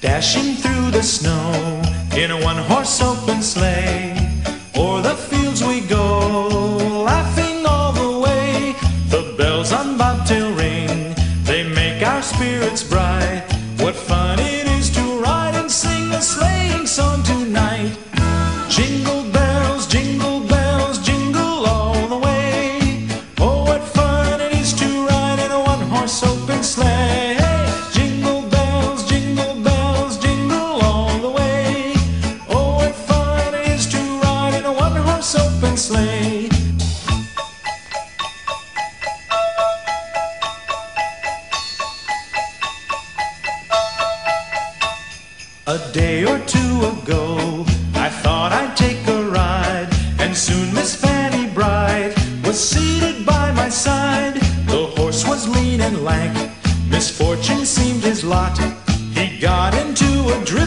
dashing through the snow in a one horse open sleigh. O'er the fields we go, laughing all the way. The bells on bobtail ring, they make our spirits bright. What fun it is to ride and sing a sleighing song tonight. Jingle A day or two ago, I thought I'd take a ride, and soon Miss Fanny Bright was seated by my side. The horse was lean and lank, misfortune seemed his lot. He got into a drifted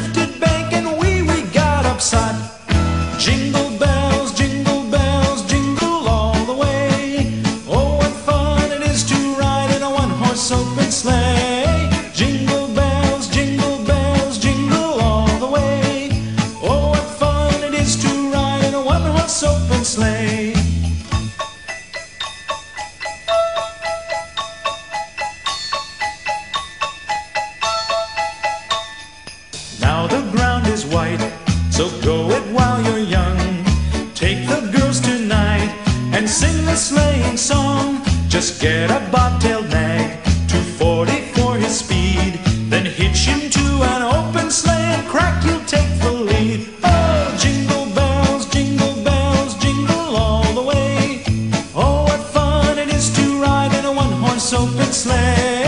woman was soap and sleigh. Now the ground is white, so go it while you're young. Take the girls tonight and sing the sleighing song. Just get a bobtail nag, 240 for his speed, then hitch him to soap and sleigh.